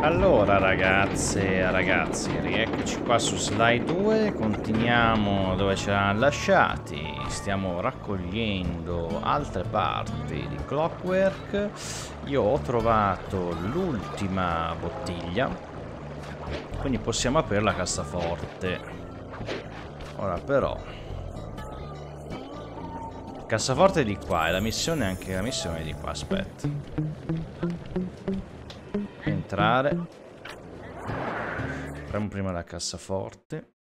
Allora ragazze e ragazzi, rieccoci qua su Slide 2, continuiamo dove ci eravamo lasciati, stiamo raccogliendo altre parti di Clockwork, io ho trovato l'ultima bottiglia, quindi possiamo aprire la cassaforte. Ora però, cassaforte di qua e la missione anche la missione di qua, aspetta entrare. Apriamo prima la cassaforte.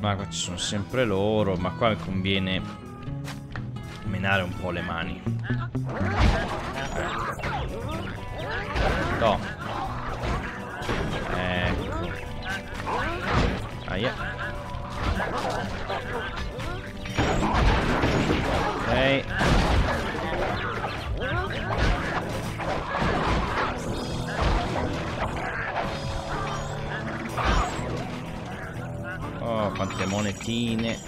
Ma qua ci sono sempre loro, ma qua mi conviene menare un po' le mani. No. Ecco. Aia. Ok. Quante monetine.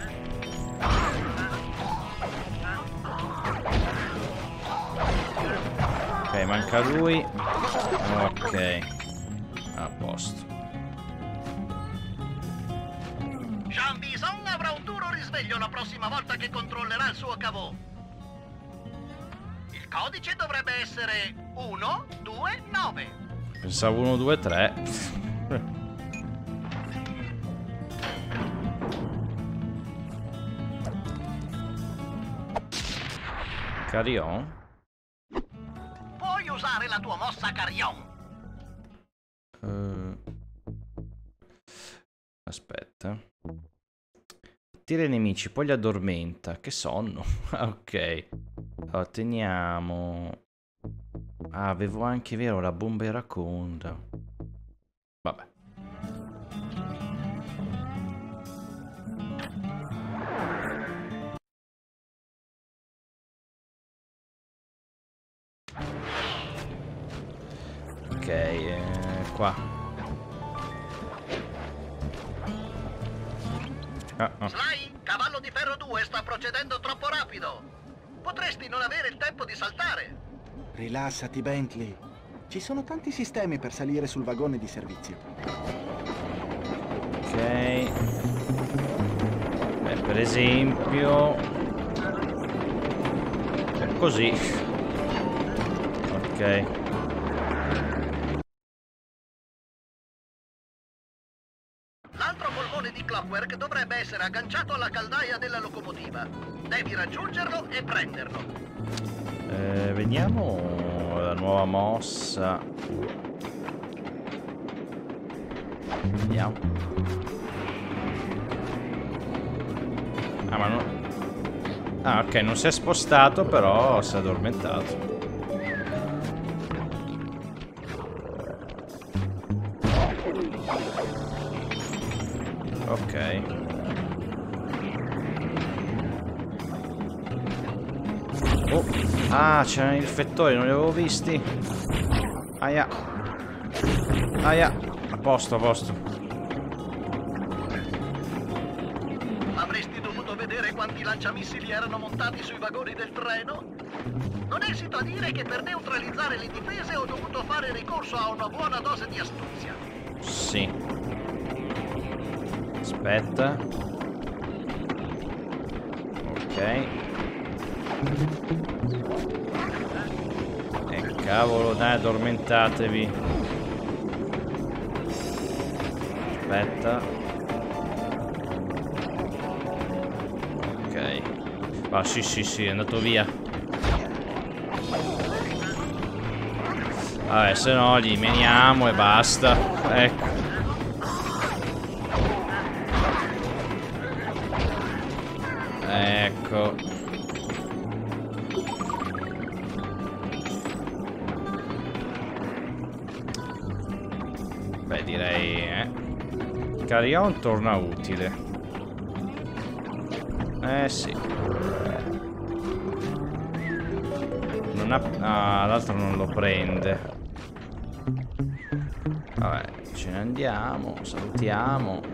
Ok, manca lui. Ok. A posto. Jean Bison avrà un duro risveglio la prossima volta che controllerà il suo cavò. Il codice dovrebbe essere 1, 2, 9. Pensavo 1, 2, 3. Carion? Puoi usare la tua mossa Carion. Uh, aspetta. Tira i nemici, poi li addormenta. Che sonno. ok. Allora, teniamo... Ah, avevo anche, vero, la bomba iraconda. Qua. Ah, ah. Sly, cavallo di ferro 2 sta procedendo troppo rapido. Potresti non avere il tempo di saltare. Rilassati, Bentley. Ci sono tanti sistemi per salire sul vagone di servizio. Ok. Beh, per esempio... Così. Ok. Dovrebbe essere agganciato alla caldaia della locomotiva. Devi raggiungerlo e prenderlo. Eh, vediamo la nuova mossa. Vediamo. Ah, ma no. Ah, ok, non si è spostato, però si è addormentato. Ah, c'erano i riflettori, non li avevo visti. Aia. Aia. A posto, a posto. Avresti dovuto vedere quanti lanciamissili erano montati sui vagoni del treno? Non esito a dire che per neutralizzare le difese ho dovuto fare ricorso a una buona dose di astuzia. Sì. Aspetta. Ok. E cavolo, dai, addormentatevi. Aspetta. Ok. Ah, sì, sì, sì, è andato via. Vabbè, se no li meniamo e basta. Ecco. Carion torna utile. Eh sì. Non ha... Ah, l'altro non lo prende. Vabbè, ce ne andiamo, salutiamo.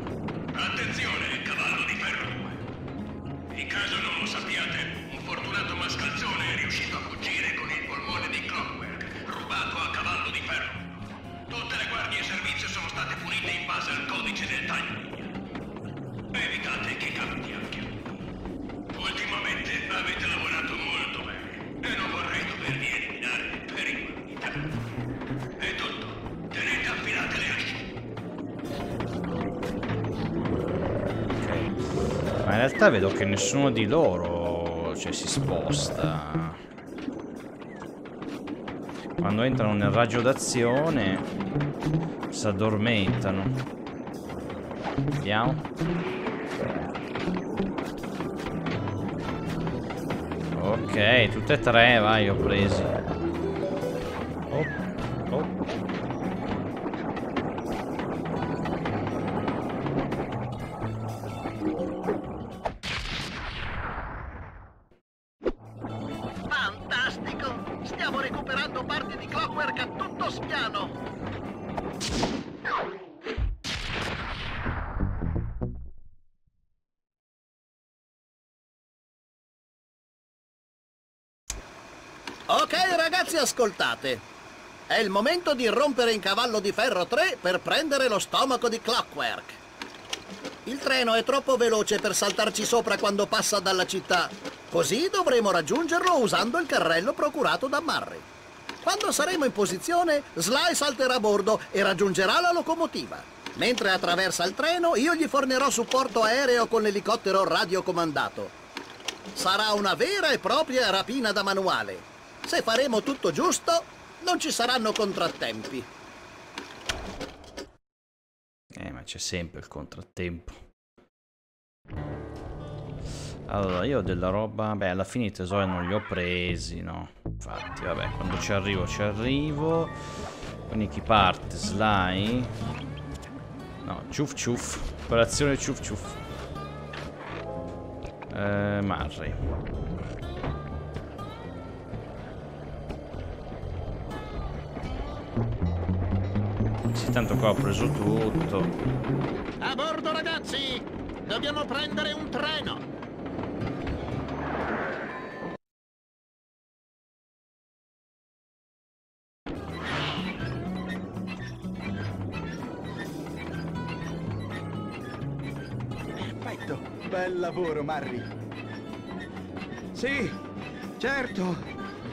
Realtà vedo che nessuno di loro cioè, si sposta. Quando entrano nel raggio d'azione si addormentano. Vediamo. Ok, tutte e tre, vai, ho presi. Ascoltate. È il momento di rompere in cavallo di ferro 3 per prendere lo stomaco di Clockwork. Il treno è troppo veloce per saltarci sopra quando passa dalla città. Così dovremo raggiungerlo usando il carrello procurato da Murray. Quando saremo in posizione, Sly salterà a bordo e raggiungerà la locomotiva. Mentre attraversa il treno, io gli fornirò supporto aereo con l'elicottero radiocomandato. Sarà una vera e propria rapina da manuale. Se faremo tutto giusto, non ci saranno contrattempi. Eh, ma c'è sempre il contrattempo. Allora, io ho della roba... Beh, alla fine i tesori non li ho presi, no? Infatti, vabbè, quando ci arrivo, ci arrivo. Quindi chi parte? Sly? No, ciuf ciuf. Operazione ciuf ciuf. Eh, Murray. Sì, tanto qua ho preso tutto. A bordo ragazzi! Dobbiamo prendere un treno! Perfetto. Bel lavoro, Marry. Sì, certo.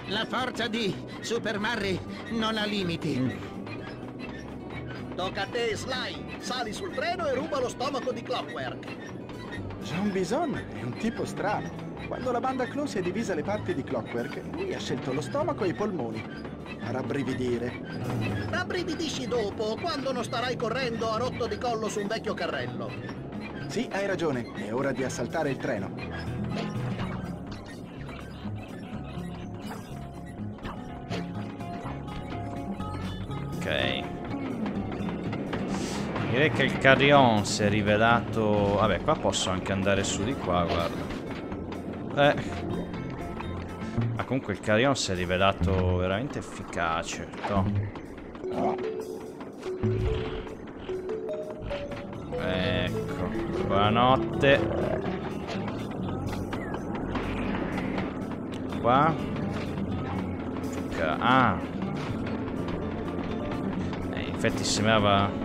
La forza di Super Murray non ha limiti. Tocca a te, Sly! Sali sul treno e ruba lo stomaco di Clockwork. Jean Bison è un tipo strano. Quando la banda Claw si è divisa le parti di Clockwork, lui ha scelto lo stomaco e i polmoni. Farà brividire. Rabbrividisci dopo, quando non starai correndo a rotto di collo su un vecchio carrello. Sì, hai ragione. È ora di assaltare il treno. Direi che il carrion si è rivelato... Vabbè, qua posso anche andare su di qua, guarda. Eh. Ma comunque il carrion si è rivelato veramente efficace. No? Ecco. Buonanotte. Qua. Ah. Eh, in effetti sembrava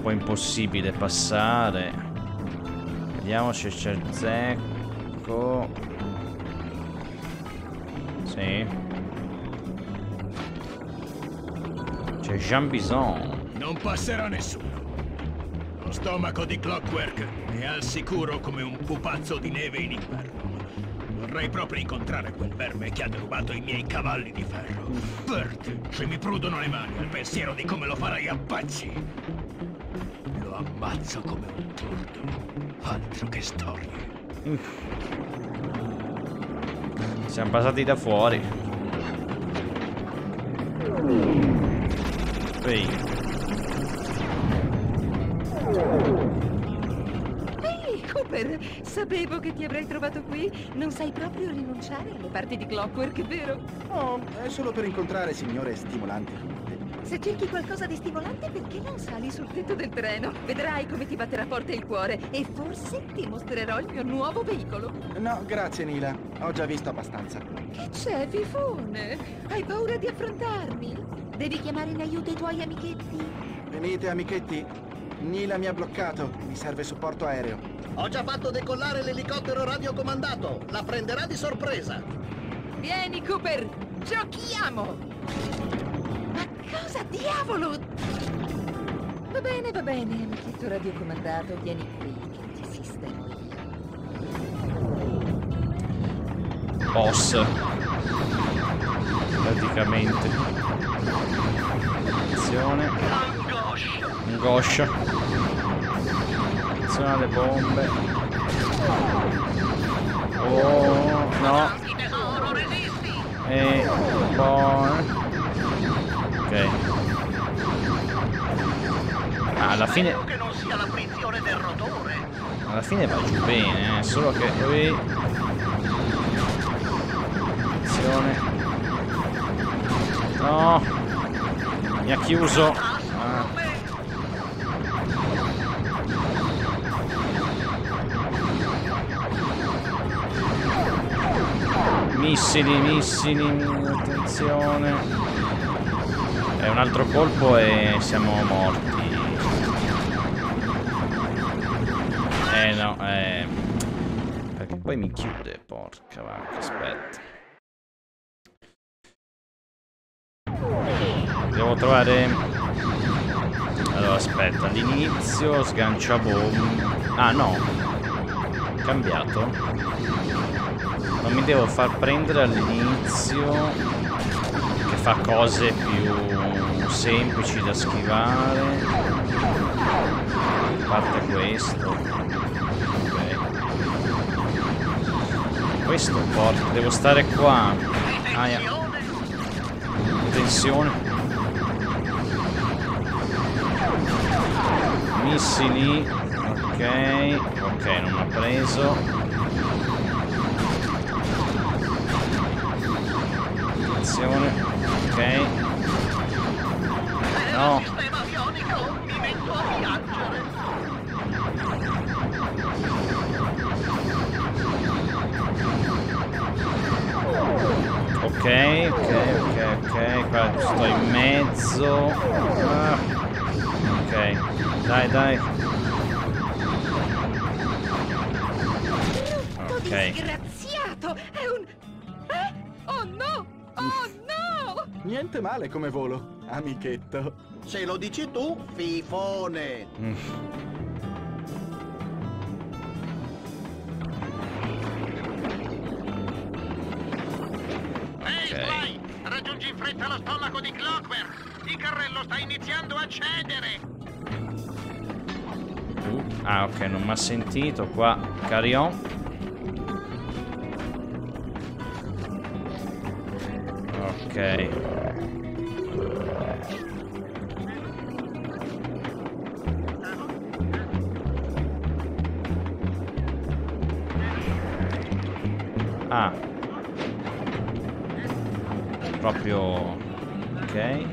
po' impossibile passare. Vediamo se c'è zecco. Sì. C'è Jean Bison. Non passerà nessuno. Lo stomaco di Clockwork è al sicuro come un pupazzo di neve in inverno. Vorrei proprio incontrare quel verme che ha derubato i miei cavalli di ferro. Bert, se mi prudono le mani al pensiero di come lo farai a pezzi. Ammazzo come un turdo. Altro che storie. Siamo passati da fuori. Ehi. Ehi, Cooper, sapevo che ti avrei trovato qui. Non sai proprio rinunciare alle parti di Clockwork, vero? Oh, è solo per incontrare signore stimolanti come te. Se cerchi qualcosa di stimolante, perché non sali sul tetto del treno? Vedrai come ti batterà forte il cuore e forse ti mostrerò il mio nuovo veicolo. No, grazie Nila. Ho già visto abbastanza. Che c'è, fifone? Hai paura di affrontarmi? Devi chiamare in aiuto i tuoi amichetti. Venite, amichetti. Nila mi ha bloccato. Mi serve supporto aereo. Ho già fatto decollare l'elicottero radiocomandato. La prenderà di sorpresa. Vieni, Cooper! Giochiamo! Ma cosa diavolo? Va bene, va bene, amichetto radiocomandato, vieni qui che ti sistemo io. Boss. Praticamente. Attenzione. Angoscia. Attenzione alle bombe. Oh, no. E un po'. eh. Ok. Ah, alla fine. Alla fine va giù bene, eh, solo che qui... Attenzione. No! Mi ha chiuso. Missili, missili, attenzione. È un altro colpo e siamo morti. Eh no, eh... Perché poi mi chiude, porca vacca, aspetta. Devo trovare... Allora, aspetta, all'inizio sgancia bombe... Ah, no. Cambiato. Non mi devo far prendere all'inizio che fa cose più semplici da schivare. A parte questo. Ok. Questo porca, devo stare qua. Aia, tensione. Missili. Ok. Ok, non ha preso. Attenzione. Ok. No. Sistema avionico. Mi metto a piangere. Ok, ok, ok, ok, qua sto in mezzo. Ah. Ok, dai, dai. Brutto Ok. Niente male come volo, amichetto. Se lo dici tu, fifone. Mm. Ehi, raggiungi in fretta lo stomaco di Clockwork. Il carrello sta iniziando a cedere. Uh, ah, ok, non mi ha sentito. Qua, carry on. Ok. Proprio... Ok. Eh.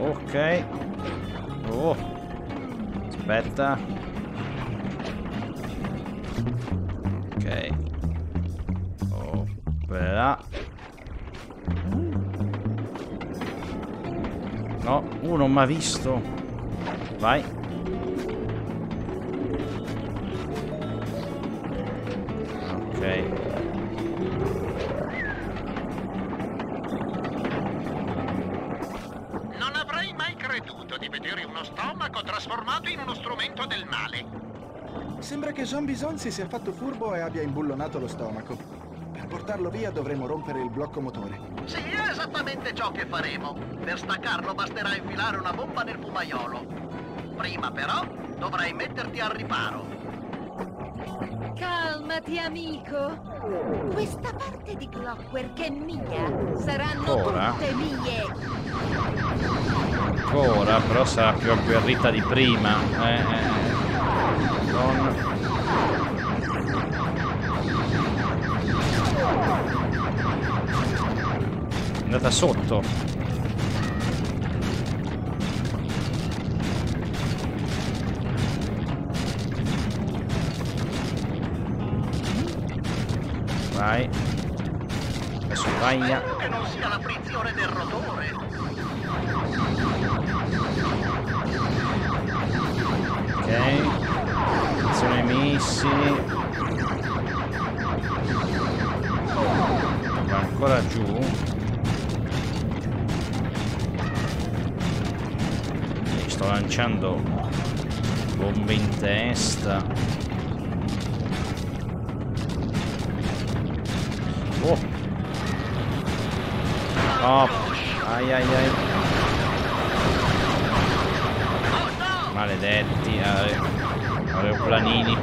Ok. Oh. Aspetta. Ok. Opera. No, uno mi ha visto. Vai. Ok. Non avrei mai creduto di vedere uno stomaco trasformato in uno strumento del male. Sembra che Jean Bison si sia fatto furbo e abbia imbullonato lo stomaco. Per portarlo via dovremo rompere il blocco motore. Sì, è esattamente ciò che faremo. Per staccarlo basterà infilare una bomba nel fumaiolo. Prima però dovrai metterti al riparo. Calmati, amico. Questa parte di Clockwork è mia. Saranno Ancora? tutte mie. Ancora, però sarà più agguerrita di prima. Eh, eh. Non... È andata sotto. Vai. Adesso. Spero che non sia la frizione del rotore. Ok. Attenzione ai missili. Va ancora giù. Mi sto lanciando bombe in testa. Ai ai ai. Maledetti aer- aeroplanini.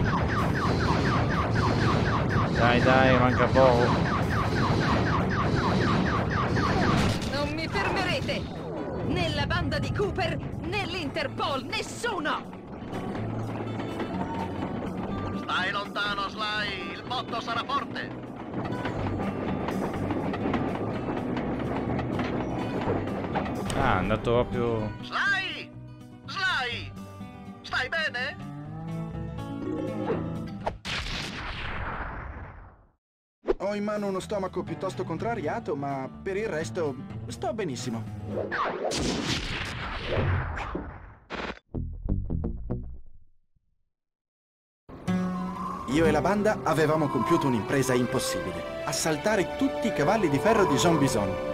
Dai dai, manca poco. Non mi fermerete! Né la banda di Cooper, né l'Interpol, nessuno! Stai lontano, Sly. Il botto sarà forte. Ah, è andato proprio... Sly! Sly! Stai bene? Ho in mano uno stomaco piuttosto contrariato, ma per il resto sto benissimo. Io e la banda avevamo compiuto un'impresa impossibile. Assaltare tutti i cavalli di ferro di Jean Bison.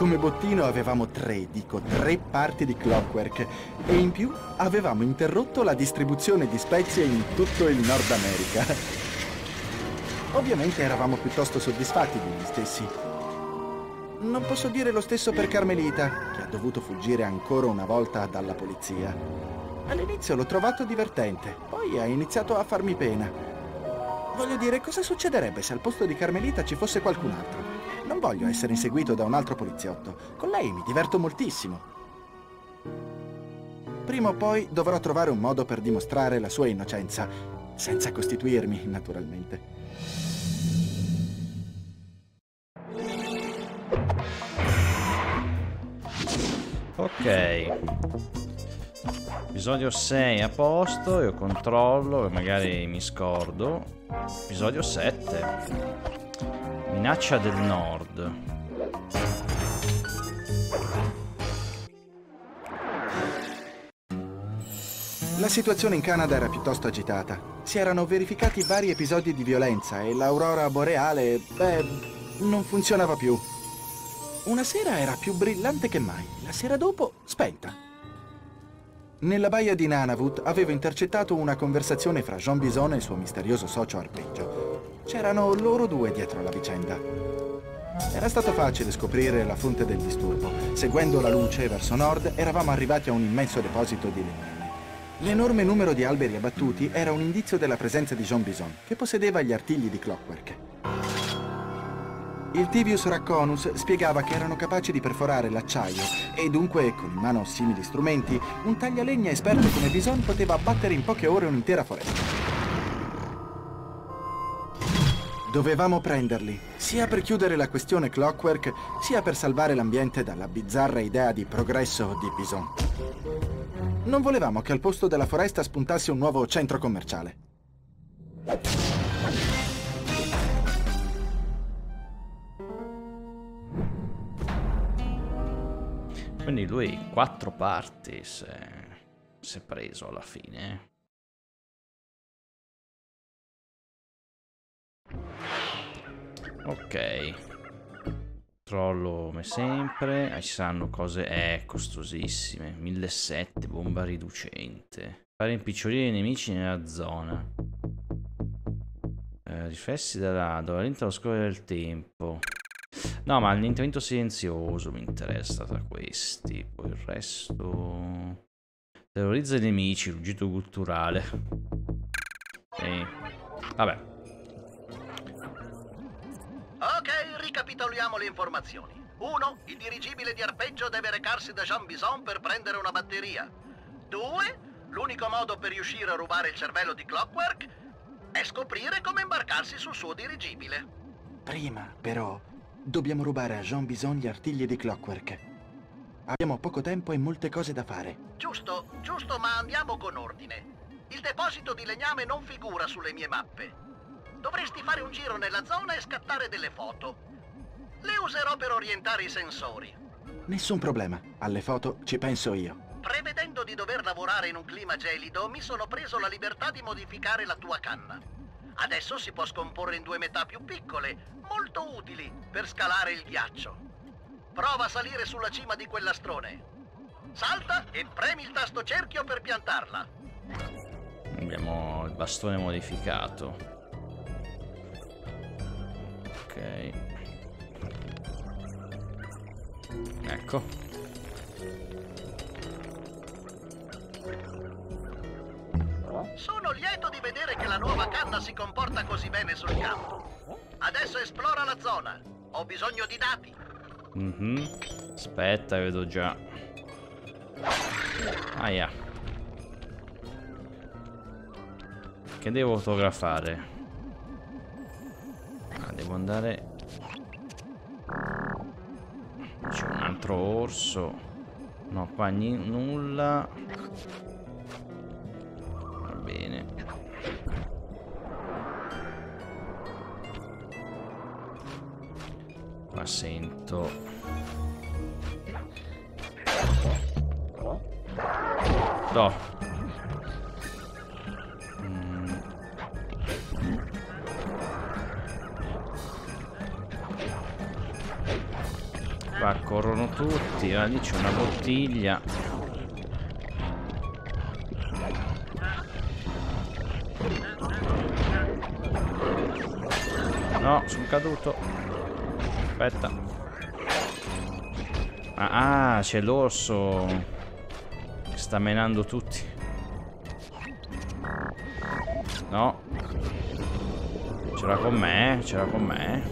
Come bottino avevamo tre, dico tre parti di Clockwork e in più avevamo interrotto la distribuzione di spezie in tutto il Nord America. Ovviamente eravamo piuttosto soddisfatti di noi stessi. Non posso dire lo stesso per Carmelita, che ha dovuto fuggire ancora una volta dalla polizia. All'inizio l'ho trovato divertente, poi ha iniziato a farmi pena. Voglio dire, cosa succederebbe se al posto di Carmelita ci fosse qualcun altro? Non voglio essere inseguito da un altro poliziotto. Con lei mi diverto moltissimo. Prima o poi dovrò trovare un modo per dimostrare la sua innocenza, senza costituirmi, naturalmente. Ok. Episodio 6 a posto, io controllo e magari mi scordo. Episodio 7. Minaccia del nord. La situazione in Canada era piuttosto agitata. Si erano verificati vari episodi di violenza e l'aurora boreale, beh, non funzionava più. Una sera era più brillante che mai, la sera dopo spenta. Nella baia di Nanavut avevo intercettato una conversazione fra Jean Bison e il suo misterioso socio arpeggio. C'erano loro due dietro la vicenda. Era stato facile scoprire la fonte del disturbo. Seguendo la luce verso nord, eravamo arrivati a un immenso deposito di legname. L'enorme numero di alberi abbattuti era un indizio della presenza di Jean Bison, che possedeva gli artigli di Clockwork. Il Tivius Racconus spiegava che erano capaci di perforare l'acciaio e dunque, con in mano simili strumenti, un taglialegna esperto come Bison poteva abbattere in poche ore un'intera foresta. Dovevamo prenderli, sia per chiudere la questione Clockwork, sia per salvare l'ambiente dalla bizzarra idea di progresso di Bison. Non volevamo che al posto della foresta spuntasse un nuovo centro commerciale. Quindi lui quattro parti si è, preso alla fine. Ok. Controllo come sempre. Ah, Ci saranno cose eh, costosissime. 1700, bomba riducente. Fare impicciolire i nemici nella zona. Eh, riflessi dalla, dall'alento allo scorrere del tempo. No, ma l'annientamento silenzioso mi interessa tra questi. Poi il resto... Terrorizza i nemici, ruggito culturale. Sì. Vabbè. Ok, ricapitoliamo le informazioni. 1. Il dirigibile di arpeggio deve recarsi da Jean Bison per prendere una batteria. 2. L'unico modo per riuscire a rubare il cervello di Clockwork è scoprire come imbarcarsi sul suo dirigibile. Prima, però, dobbiamo rubare a Jean Bison gli artigli di Clockwork. Abbiamo poco tempo e molte cose da fare. Giusto, giusto, ma andiamo con ordine. Il deposito di legname non figura sulle mie mappe. Dovresti fare un giro nella zona e scattare delle foto. Le userò per orientare i sensori. Nessun problema. Alle foto ci penso io. Prevedendo di dover lavorare in un clima gelido, mi sono preso la libertà di modificare la tua canna. Adesso si può scomporre in due metà più piccole, molto utili per scalare il ghiaccio. Prova a salire sulla cima di quell'astrone. Salta e premi il tasto cerchio per piantarla. Abbiamo il bastone modificato. Ok. Ecco. Sono lieto di vedere che la nuova canna si comporta così bene sul campo. Adesso esplora la zona. Ho bisogno di dati. Mhm. Aspetta, vedo già. Aia. Che devo fotografare? Ah, devo andare... C'è un altro orso. No, qua nulla. Bene. Qua sento... No. Mm. Corrono tutti, ah, lì c'è una bottiglia. No, sono caduto. Aspetta. Ah, ah, c'è l'orso. che Sta menando tutti. No. C'era con me? C'era con me?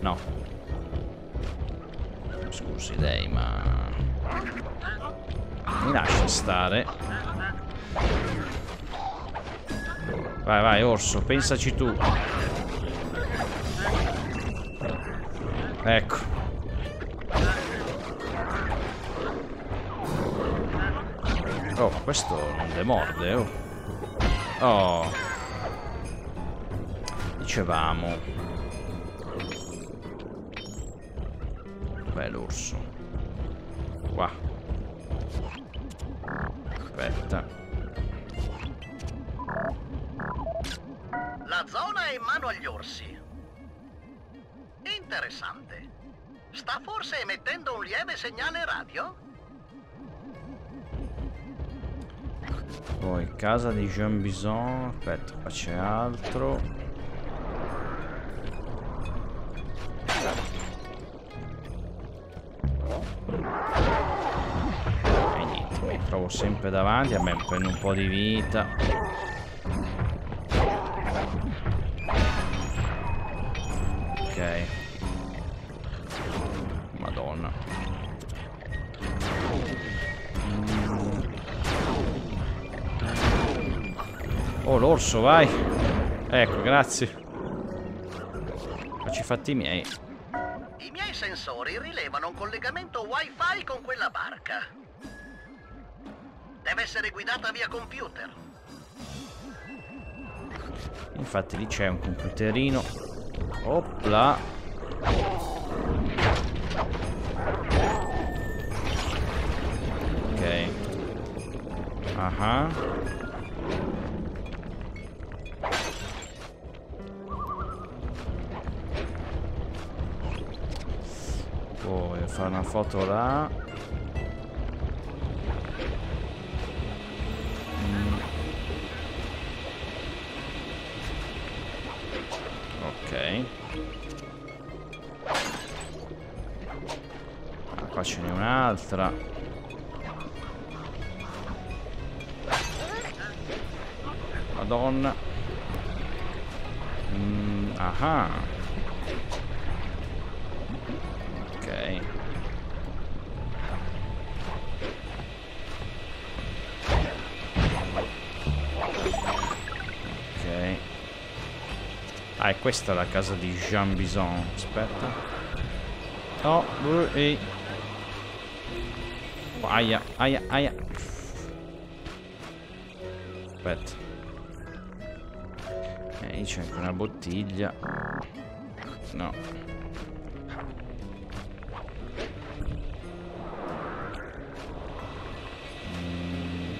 No. Scusi lei, ma... Mi lascia stare. Vai, vai, orso, pensaci tu. Ecco. Oh, questo non demorde, oh. Oh. Dicevamo. Dov'è l'orso? Interessante. Sta forse emettendo un lieve segnale radio? Poi casa di Jean Bison. Aspetta, qua c'è altro. E niente, mi trovo sempre davanti. A me prendo un po' di vita. Ok. Madonna. Oh, l'orso, vai. Ecco, grazie. Facci i fatti miei. I miei sensori rilevano un collegamento wifi con quella barca. Deve essere guidata via computer. Infatti lì c'è un computerino. Opla. Ok. Ah. Poi fare una foto là. Mm. Ok. Ah, ce n'è un'altra. Madonna. Mm, aha. Ok. Ok. Ah, e questa è la casa di Jean Bison. Aspetta. No, uh, ehi. Oh, Aia, aia, aia. Aspetta. C'è anche una bottiglia. No. Mm.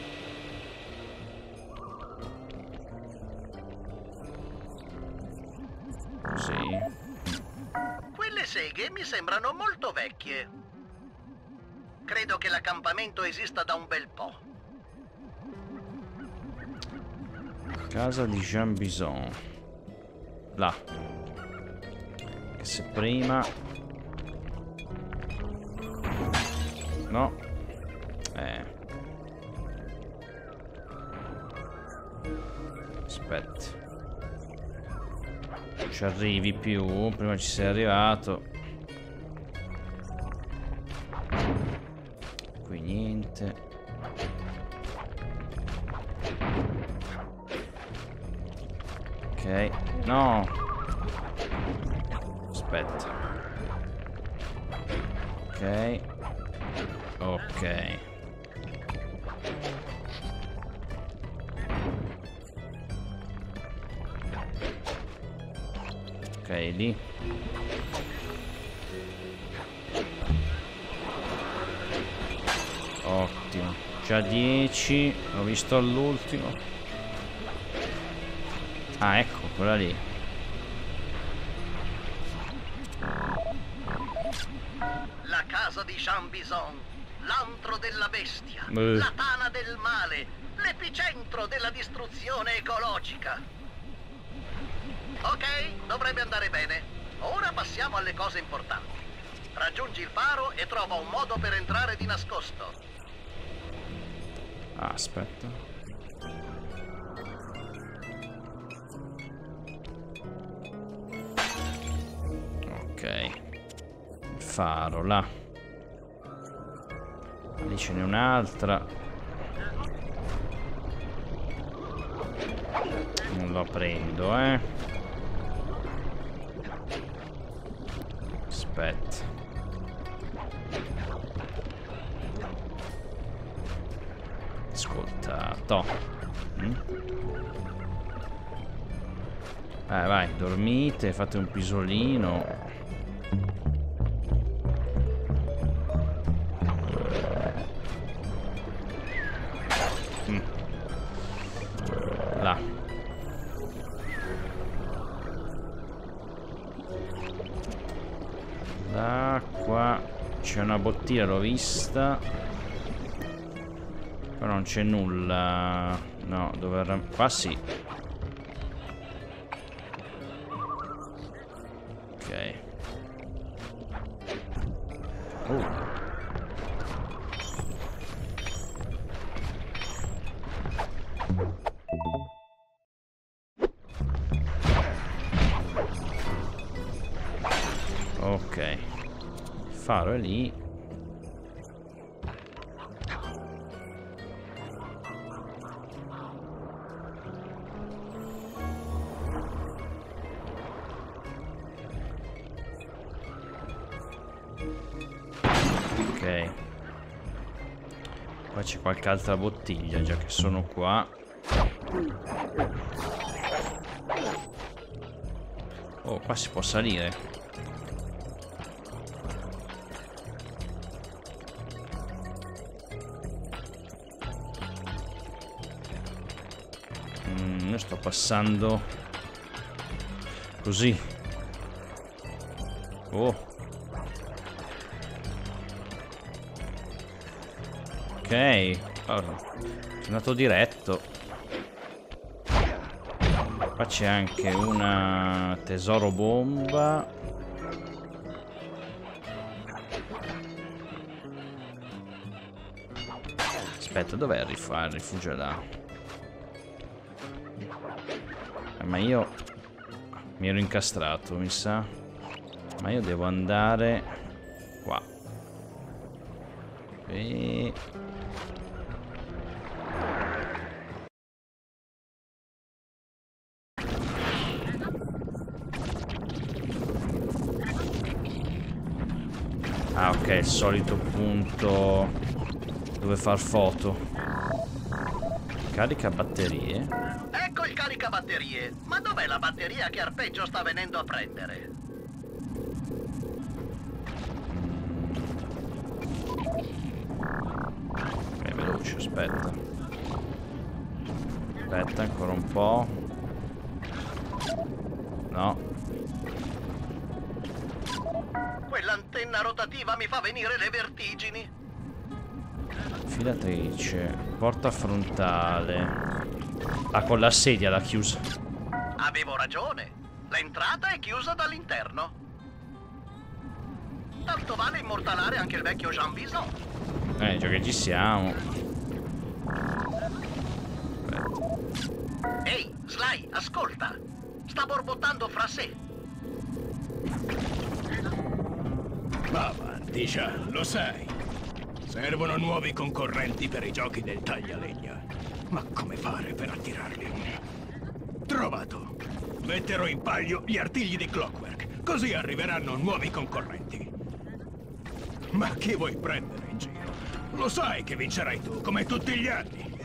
Quelle seghe mi sembrano molto vecchie. Credo che l'accampamento esista da un bel po'. Casa di Jean Bison. Là. Se prima... No. Eh. Aspetta. Non ci arrivi più. Prima ci sei arrivato. Visto all'ultimo. Ah, ecco, quella lì. Faro. Lì ce n'è un'altra. Non la prendo, eh. Aspetta. Ascolta, to. Mm? Eh, vai, dormite, fate un pisolino. Bottiglia, l'ho vista. Però non c'è nulla. No, dove. Qua sì. Qualche altra bottiglia, già che sono qua. Oh, qua si può salire. Mm, io sto passando così. Oh. Ok. Allora, sono andato diretto. Qua c'è anche una tesoro bomba. Aspetta, dov'è il rif- ah, il rifugio è là? Eh, ma io mi ero incastrato, mi sa. Ma io devo andare qua. E... Ok, il solito punto dove far foto. Carica batterie. Ecco il caricabatterie. Ma dov'è la batteria che Arpeggio sta venendo a prendere? Ok, veloce, aspetta. Aspetta ancora un po'. Quell'antenna rotativa mi fa venire le vertigini. Filatrice. Porta frontale. Ah, con la sedia l'ha chiusa. Avevo ragione. L'entrata è chiusa dall'interno. Tanto vale immortalare anche il vecchio Jean Bison. Eh, già che ci siamo. Ehi, Sly, ascolta. Sta borbottando fra sé. Va avanti, già, lo sai. Servono nuovi concorrenti per i giochi del taglialegna. Ma come fare per attirarli? Trovato. Metterò in palio gli artigli di Clockwork, così arriveranno nuovi concorrenti. Ma chi vuoi prendere in giro? Lo sai che vincerai tu, come tutti gli anni.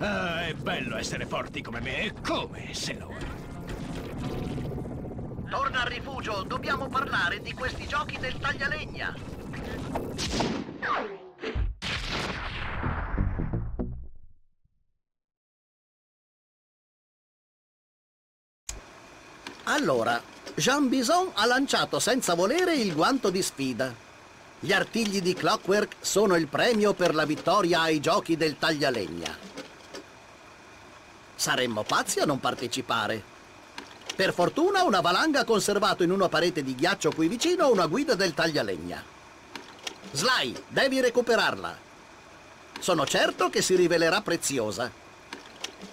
ah, è bello essere forti come me, e come se lo è. Torna al rifugio, dobbiamo parlare di questi giochi del taglialegna. Allora, Jean Bison ha lanciato senza volere il guanto di sfida. Gli artigli di Clockwork sono il premio per la vittoria ai giochi del taglialegna. Saremmo pazzi a non partecipare. Per fortuna una valanga ha conservato in una parete di ghiaccio qui vicino una guida del taglialegna. Sly, devi recuperarla. Sono certo che si rivelerà preziosa.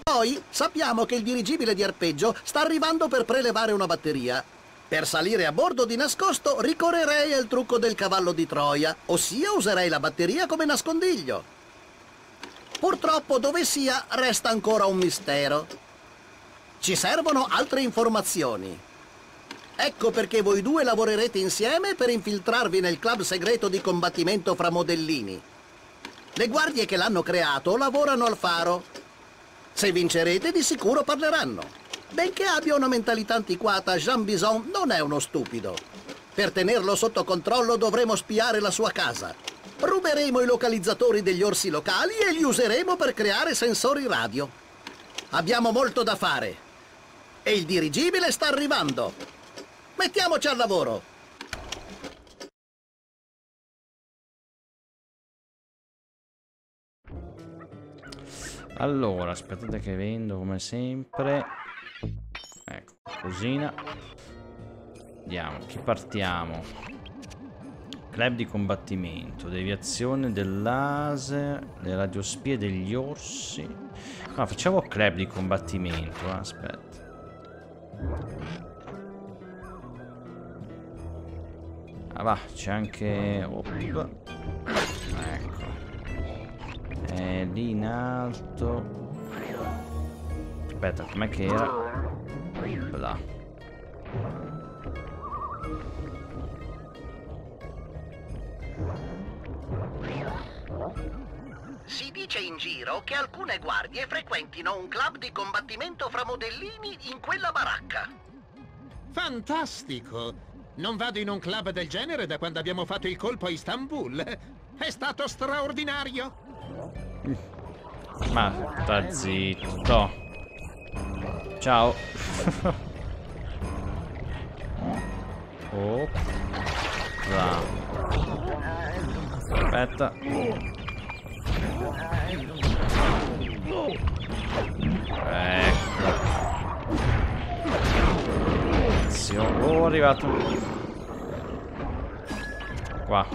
Poi sappiamo che il dirigibile di arpeggio sta arrivando per prelevare una batteria. Per salire a bordo di nascosto ricorrerei al trucco del cavallo di Troia, ossia userei la batteria come nascondiglio. Purtroppo dove sia resta ancora un mistero. Ci servono altre informazioni. Ecco perché voi due lavorerete insieme per infiltrarvi nel club segreto di combattimento fra modellini. Le guardie che l'hanno creato lavorano al faro. Se vincerete di sicuro parleranno. Benché abbia una mentalità antiquata, Jean Bison non è uno stupido. Per tenerlo sotto controllo dovremo spiare la sua casa. Ruberemo i localizzatori degli orsi locali e li useremo per creare sensori radio. Abbiamo molto da fare. E il dirigibile sta arrivando. Mettiamoci al lavoro. Allora, aspettate che vendo come sempre. Ecco, cosina. Andiamo, chi partiamo? Club di combattimento, deviazione del laser, le radiospie degli orsi. No, facciamo club di combattimento, eh, aspetta. Ah va, c'è anche... Op. Ecco. È lì in alto. Aspetta, com'è che era? Là. Dice in giro che alcune guardie frequentino un club di combattimento fra modellini in quella baracca. Fantastico! Non vado in un club del genere da quando abbiamo fatto il colpo a Istanbul. È stato straordinario! Ma sta zitto. Ciao. oh. Aspetta. Ecco. Attenzione. Oh, è arrivato. Qua.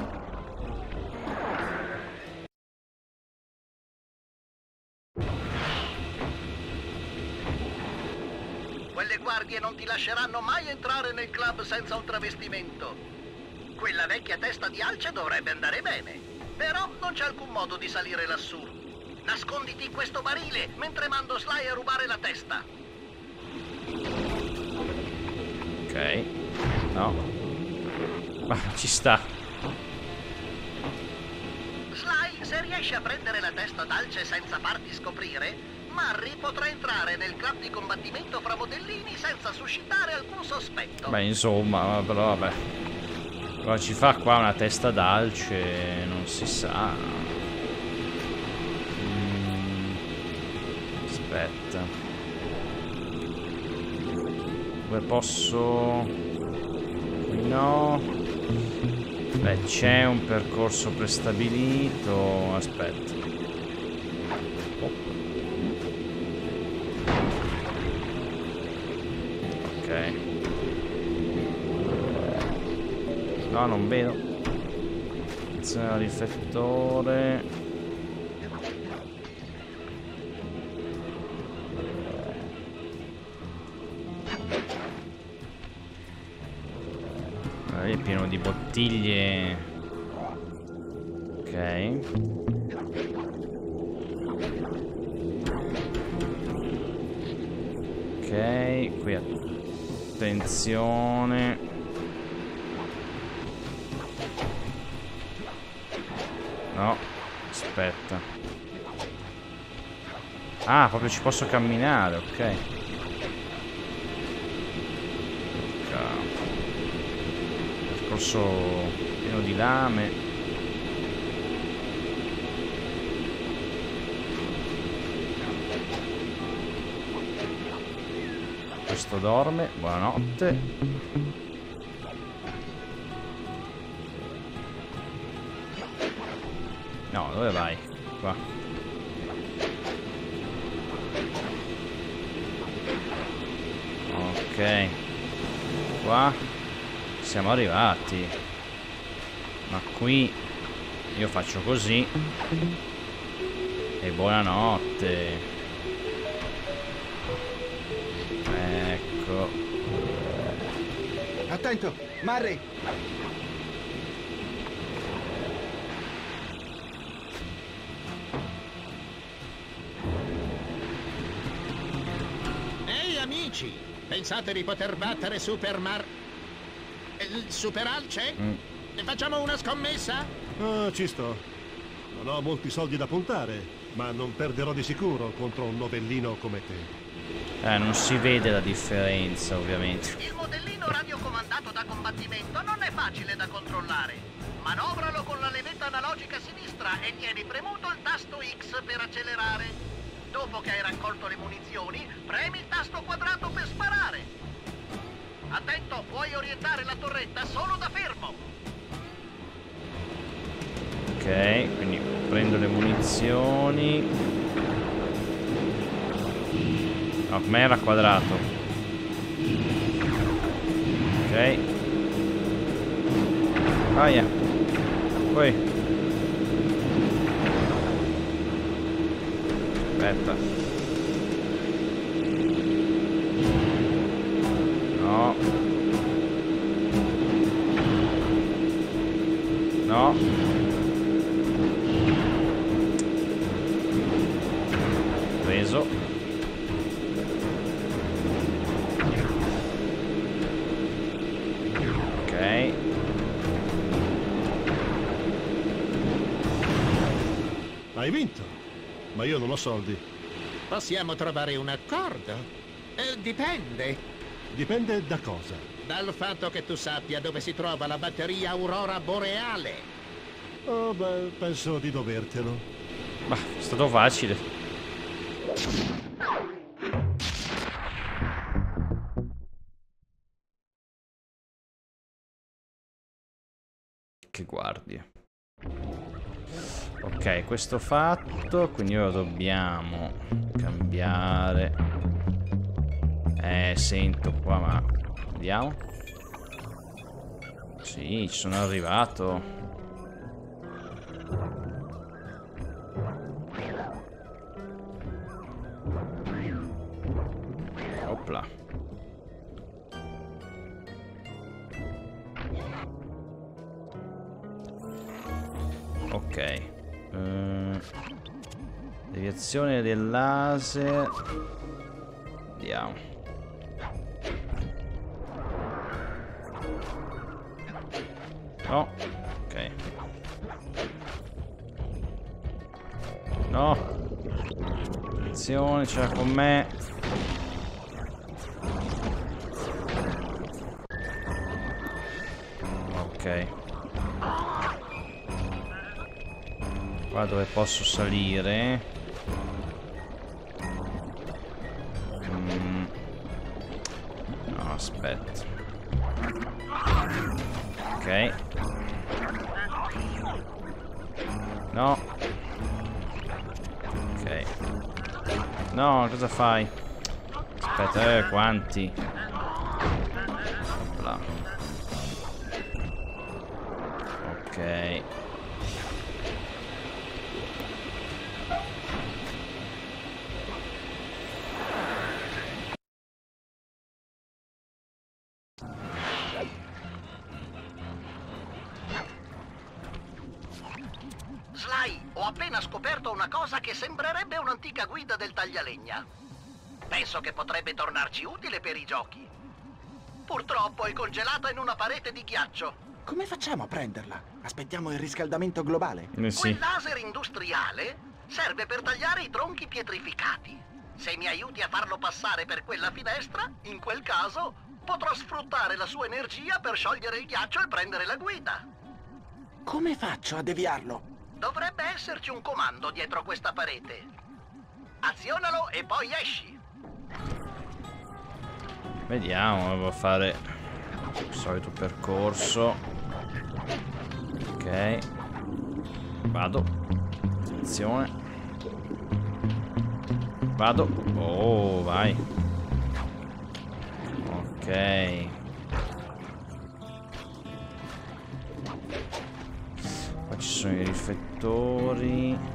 Quelle guardie non ti lasceranno mai entrare nel club senza un travestimento. Quella vecchia testa di alce dovrebbe andare bene. Però non c'è alcun modo di salire lassù. Nasconditi in questo barile mentre mando Sly a rubare la testa. Ok. No. Ma ci sta. Sly, se riesci a prendere la testa d'alce senza farti scoprire, Marry potrà entrare nel club di combattimento fra modellini senza suscitare alcun sospetto. Beh, insomma, però vabbè. Cosa ci fa qua una testa d'alce? Non si sa. Mm. Aspetta. Dove posso... No. Beh, c'è un percorso prestabilito. Aspetta. Ok. No, non vedo. Azione al riflettore. Ah, È pieno di bottiglie. Ok, qui attenzione. Ah, proprio ci posso camminare, ok. Percorso pieno di lame. Questo dorme, buonanotte. No, dove vai? Qua. Qua siamo arrivati. Ma qui io faccio così. E buonanotte. Ecco. Attento, Marry! Pensate di poter battere Super Mar... Il Super Alce? Mm. Ne facciamo una scommessa? Ah, ci sto. Non ho molti soldi da puntare, ma non perderò di sicuro contro un novellino come te. Eh, non si vede la differenza, ovviamente. Il modellino radiocomandato da combattimento non è facile da controllare. Manovralo con la levetta analogica a sinistra e tieni premuto il tasto X per accelerare. Dopo che hai raccolto le munizioni, premi il tasto quadrato per sparare. Attento, puoi orientare la torretta solo da fermo. Ok, quindi prendo le munizioni. No, com'era quadrato? Ok. Aia. Poi. Aspetta. No. No. Ma io non ho soldi. Possiamo trovare un accordo? Eh, dipende. Dipende da cosa. Dal fatto che tu sappia dove si trova la batteria Aurora Boreale. Oh, beh, penso di dovertelo. Ma è stato facile. Che guardie. Ok, questo fatto, quindi ora dobbiamo cambiare. Eh, sento qua, ma vediamo. Sì, ci sono arrivato. Opla. Ok. Eh, deviazione del laser. Vediamo. No. Ok. No. Attenzione, c'era con me. Dove posso salire? Mm. No, aspetta. Ok. No. Ok. No, cosa fai? Aspetta, eh, quanti? Congelata in una parete di ghiaccio. Come facciamo a prenderla? Aspettiamo il riscaldamento globale? Eh sì. Quel laser industriale serve per tagliare i tronchi pietrificati. Se mi aiuti a farlo passare per quella finestra, in quel caso potrò sfruttare la sua energia per sciogliere il ghiaccio e prendere la guida. Come faccio a deviarlo? Dovrebbe esserci un comando dietro questa parete. Azionalo e poi esci. Vediamo, devo fare solito percorso. Ok. Vado. Attenzione. Vado. Oh, vai. Ok. Qua ci sono i riflettori.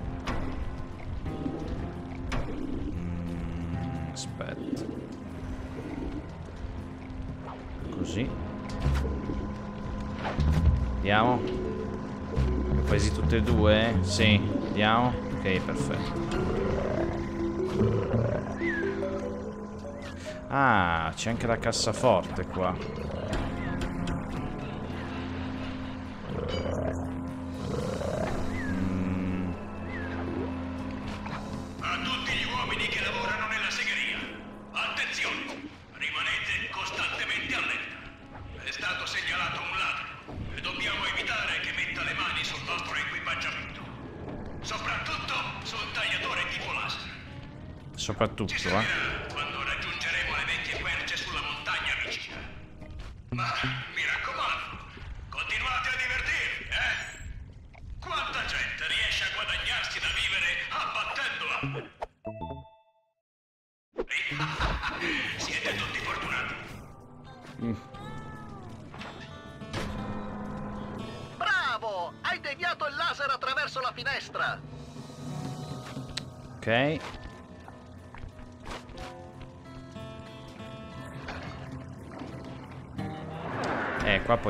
Due? Sì, vediamo. Ok, perfetto. Ah, c'è anche la cassaforte qua.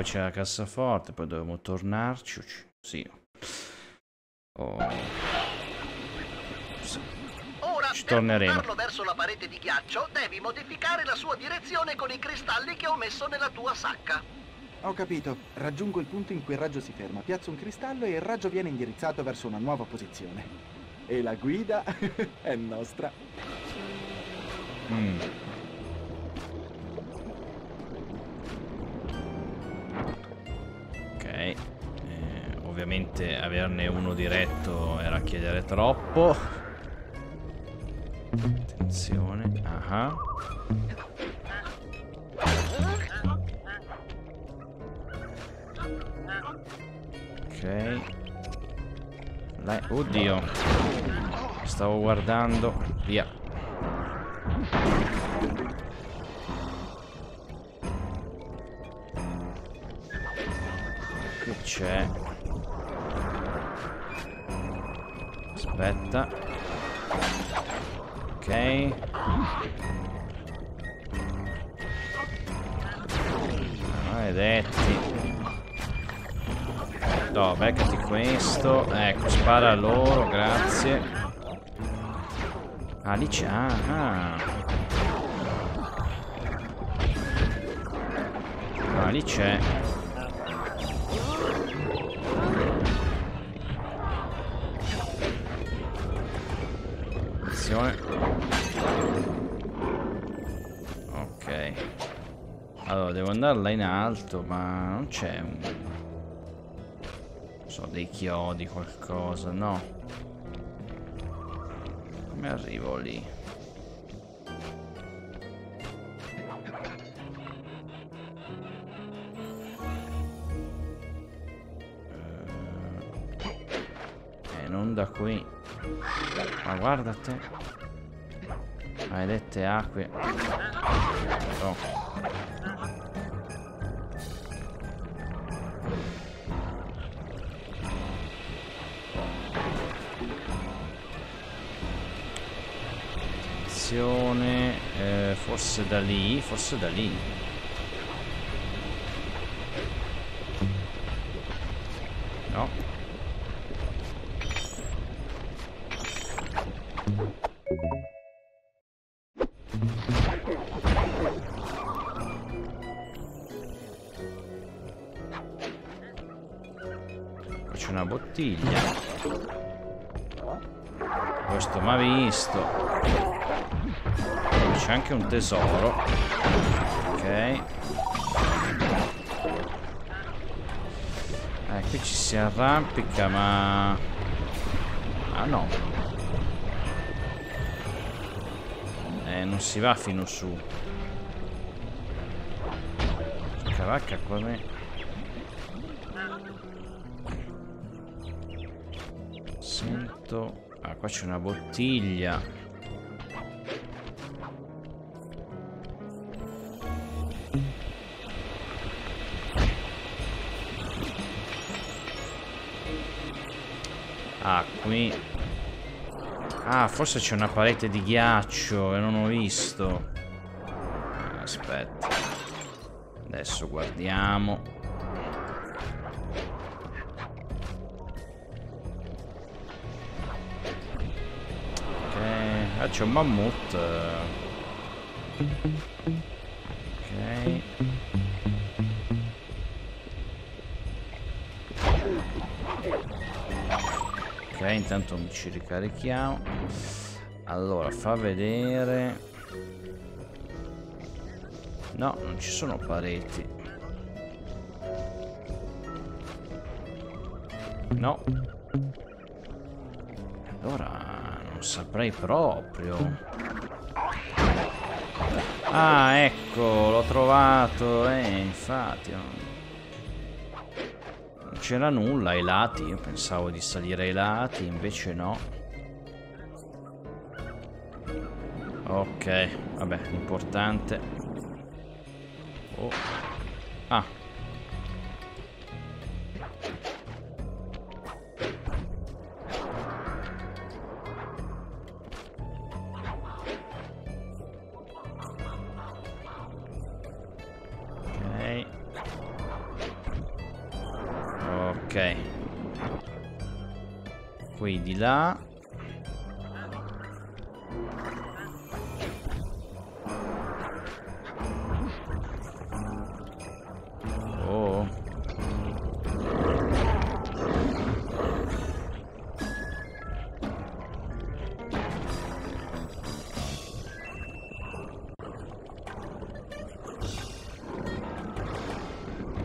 C'è la cassaforte, poi dovremo tornarci. Sì. Oh. Sì. Ora, Ci per torneremo. portarlo verso la parete di ghiaccio, devi modificare la sua direzione con i cristalli che ho messo nella tua sacca. Ho capito. Raggiungo il punto in cui il raggio si ferma, piazzo un cristallo e il raggio viene indirizzato verso una nuova posizione. E la guida è nostra. Mm. Ovviamente averne uno diretto era chiedere troppo. Attenzione. Ah. Ok. Dai, oddio. Stavo guardando. Via. Aspetta. Ok. Maledetti. No, beccati questo. Ecco, spara a loro, grazie. Ah, lì c'è. Ah, ah. Ah, lì c'è. Devo andare là in alto, ma non c'è un... Non so, dei chiodi, qualcosa, no. Come arrivo lì? Eh, non da qui. Ma guarda te. Maledette acque. Oh. Attenzione. Eh, forse da lì, forse da lì. Anche un tesoro. Ok. Eh, qui ci si arrampica, ma... Ah no. Eh, non si va fino su. Cavacca qua me. Sento... Ah, qua c'è una bottiglia. Qui... Ah, forse c'è una parete di ghiaccio e non ho visto. Aspetta. Adesso guardiamo. Ok, ah, c'è un mammut. Intanto ci ricarichiamo. Allora, fa vedere... No, non ci sono pareti. No. Allora, non saprei proprio. Ah, ecco, l'ho trovato. Eh, infatti... Non c'era nulla ai lati, io pensavo di salire ai lati, invece no. Ok, vabbè, l'importante. Oh. Ah. Là. Oh.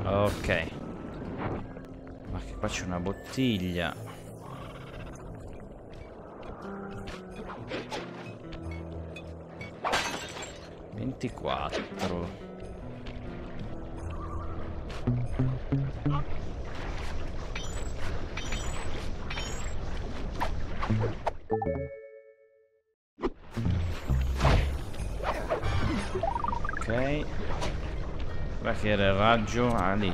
Ok. Ma che qua c'è una bottiglia. Lì.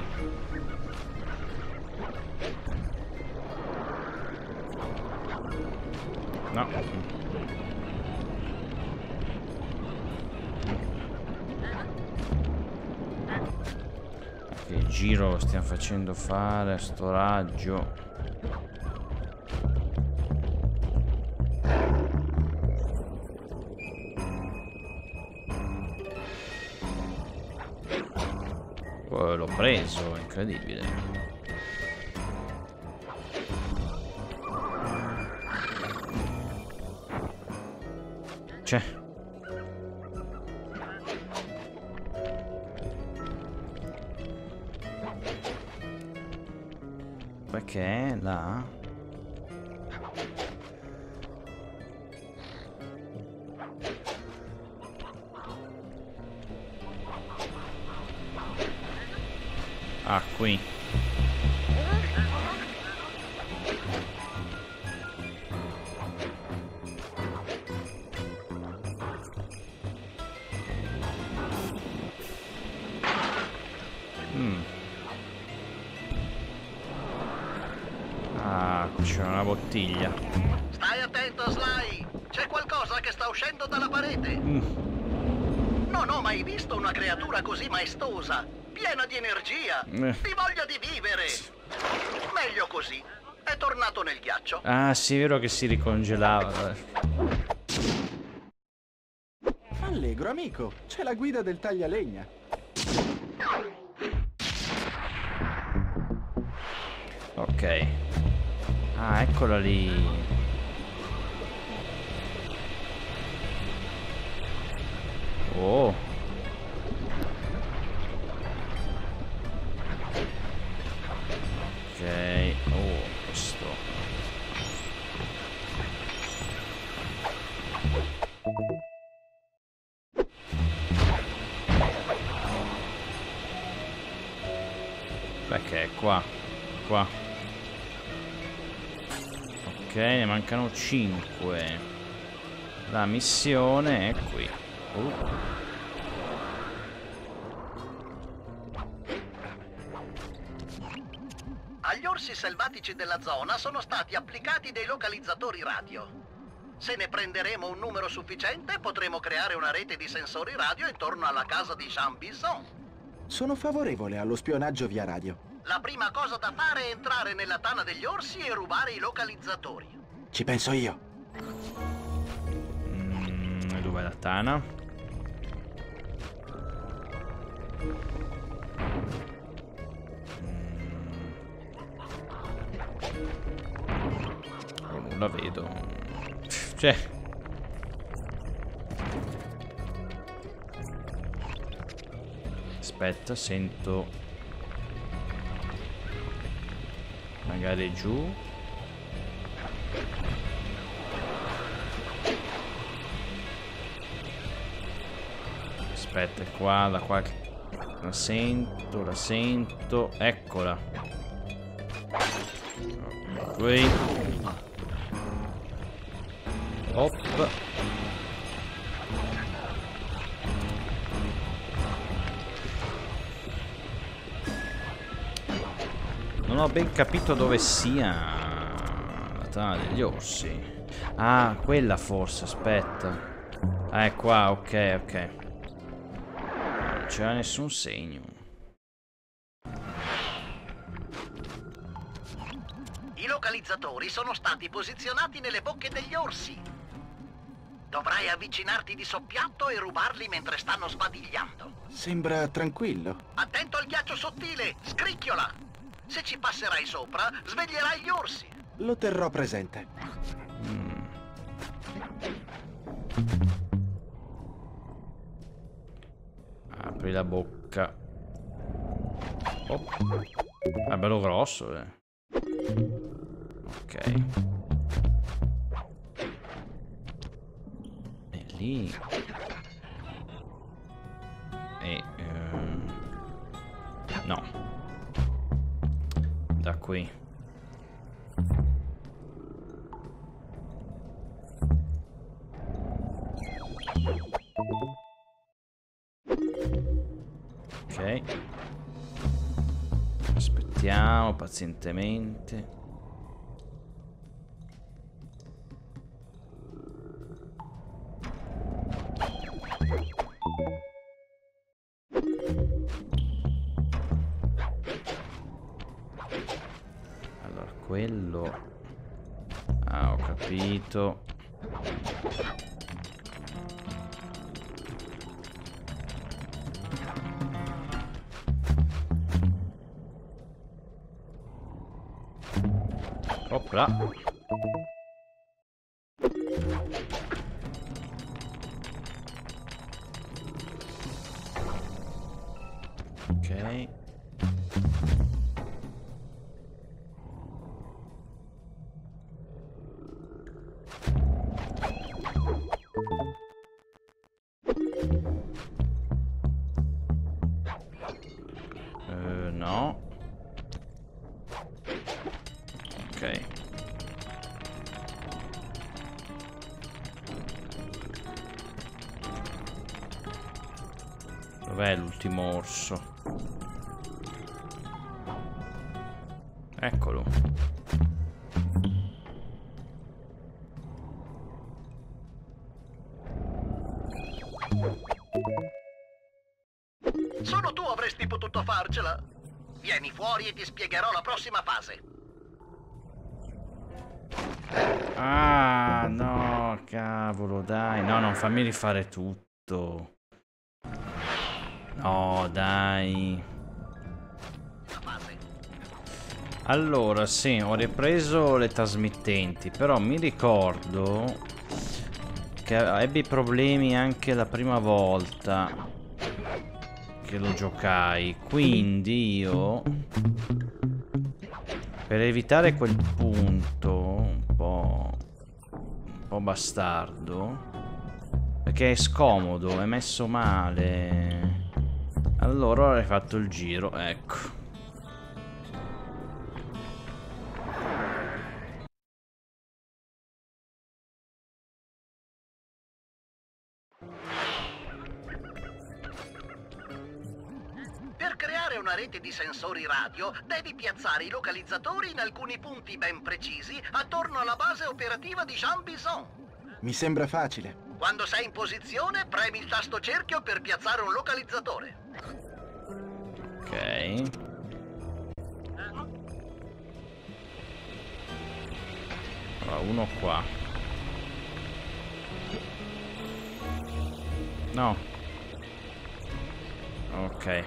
No. Che giro stiamo facendo fare a sto raggio. Preso, incredibile. Cioè. Sì, è vero che si ricongelava. Allegro, amico. C'è la guida del taglialegna. Ok. Ah, eccola lì. Oh. Qua? Qua. Ok, ne mancano 5. La missione è qui. Uh. Agli orsi selvatici della zona sono stati applicati dei localizzatori radio. Se ne prenderemo un numero sufficiente, potremo creare una rete di sensori radio intorno alla casa di Jean Bisson. Sono favorevole allo spionaggio via radio. La prima cosa da fare è entrare nella tana degli orsi e rubare i localizzatori. Ci penso io. Mm, e dov'è la tana? Mm. Non la vedo. Cioè. Aspetta, sento. Magari giù. Aspetta, qua, da qualche... La sento, la sento. Eccola. Qui. Hop. Ho ben capito dove sia la tana degli orsi. Ah, quella forse, aspetta. Ah, è qua, ok, ok. Non c'era nessun segno. I localizzatori sono stati posizionati nelle bocche degli orsi. Dovrai avvicinarti di soppiatto e rubarli mentre stanno sbadigliando. Sembra tranquillo. Attento al ghiaccio sottile, scricchiola! Se ci passerai sopra, sveglierai gli orsi. Lo terrò presente. Apri la bocca. Oh. È bello grosso, eh. Ok. E lì. E... ehm, No. Da qui. Ok. Aspettiamo pazientemente. Capito. Ok. Dov'è l'ultimo orso? Eccolo. Solo tu avresti potuto farcela. Vieni fuori e ti spiegherò la prossima fase. Fammi rifare tutto. No, dai. Allora, sì, ho ripreso le trasmittenti, però mi ricordo che ebbi problemi anche la prima volta che lo giocai, quindi io per evitare quel punto un po' un po' bastardo perché è scomodo, è messo male. Allora ho rifatto il giro, ecco. Per creare una rete di sensori radio, devi piazzare i localizzatori in alcuni punti ben precisi attorno alla base operativa di Jean Bison. Mi sembra facile. Quando sei in posizione, premi il tasto cerchio per piazzare un localizzatore. Ok. Allora, uno qua. No. Ok.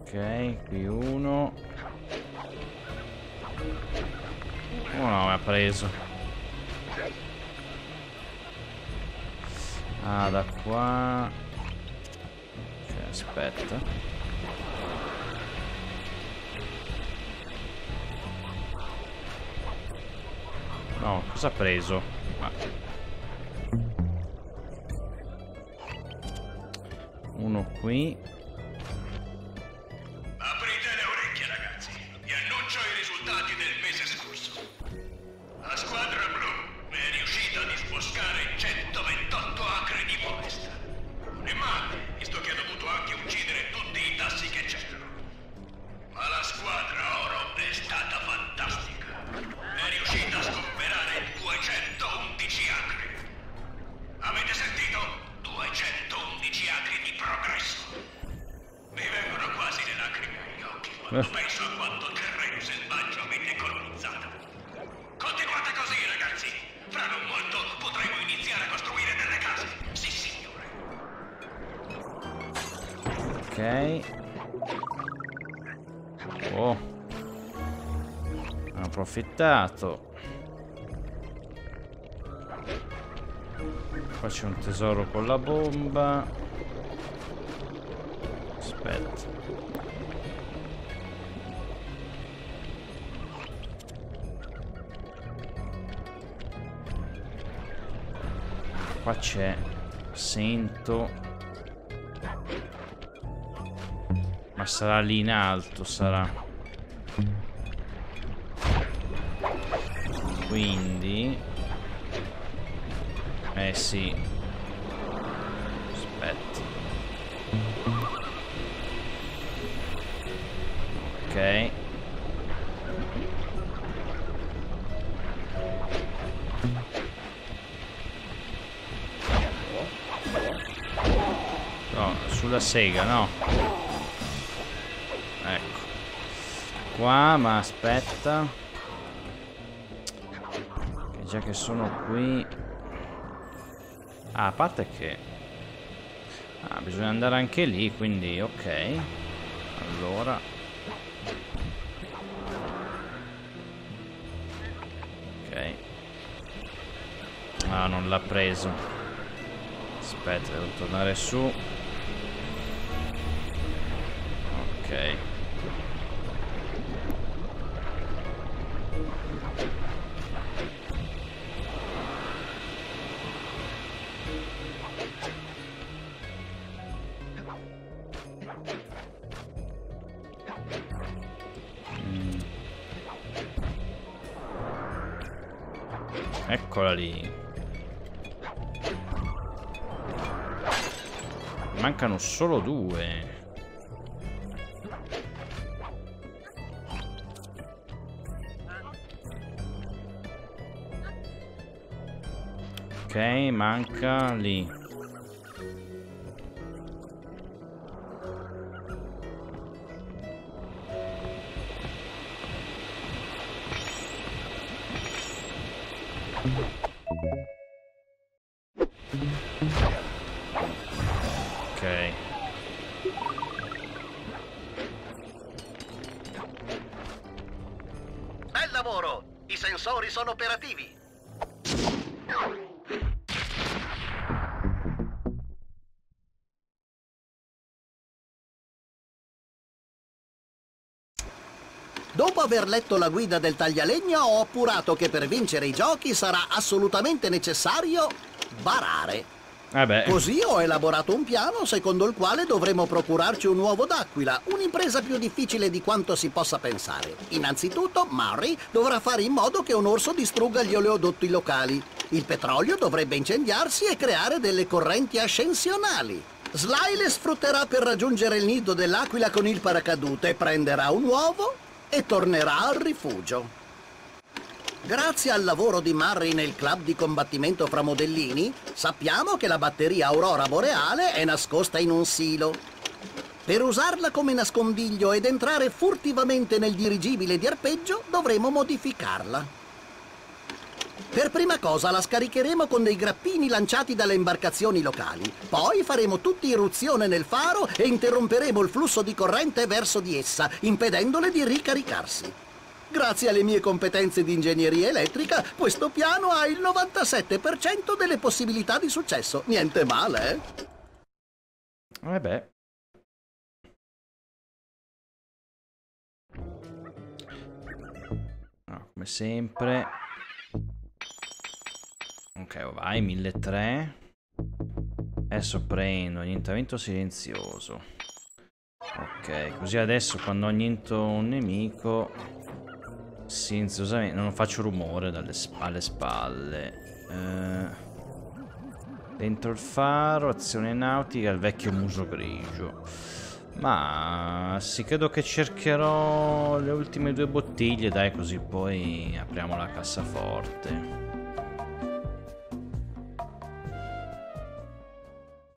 Ok, qui uno. Oh no, mi ha preso. Ah, da qua. Ok, aspetta. No, cosa ha preso? Ma... Uno qui. Approfittato. Qua c'è un tesoro con la bomba. Aspetta. Qua c'è. Sento. Ma sarà lì in alto, sarà. No, sulla sega, no. Ecco. Qua, ma aspetta. Che già che sono qui... Ah, a parte che... Ah, bisogna andare anche lì, quindi ok. Allora... l'ha preso. Aspetta, devo tornare su. Solo due. Ok, manca lì. Dopo aver letto la guida del taglialegna ho appurato che per vincere i giochi sarà assolutamente necessario barare. Vabbè. Così ho elaborato un piano secondo il quale dovremo procurarci un uovo d'aquila, un'impresa più difficile di quanto si possa pensare. Innanzitutto, Murray dovrà fare in modo che un orso distrugga gli oleodotti locali. Il petrolio dovrebbe incendiarsi e creare delle correnti ascensionali. Sly le sfrutterà per raggiungere il nido dell'aquila con il paracadute, prenderà un uovo e tornerà al rifugio. Grazie al lavoro di Murray nel club di combattimento fra modellini, sappiamo che la batteria Aurora Boreale è nascosta in un silo. Per usarla come nascondiglio ed entrare furtivamente nel dirigibile di arpeggio, dovremo modificarla. Per prima cosa la scaricheremo con dei grappini lanciati dalle imbarcazioni locali. Poi faremo tutti irruzione nel faro e interromperemo il flusso di corrente verso di essa, impedendole di ricaricarsi. Grazie alle mie competenze di ingegneria elettrica, questo piano ha il 97% delle possibilità di successo. Niente male, eh? Vabbè. No, come sempre. Ok, vai, 1300. Adesso prendo annientamento silenzioso. Ok, così adesso quando anniento un nemico silenziosamente non faccio rumore dalle sp alle spalle. Eh, dentro il faro, azione nautica, il vecchio muso grigio. Ma sì, credo che cercherò le ultime due bottiglie, dai, così poi apriamo la cassaforte.